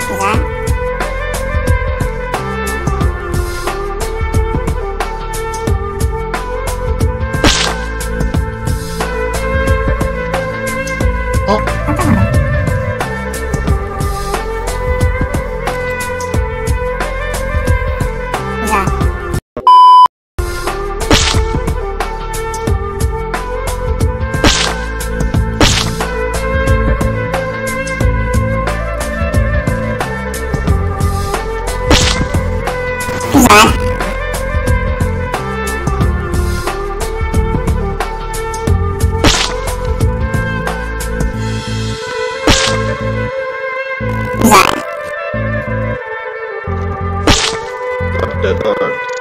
这啥 bạn Dead Earth.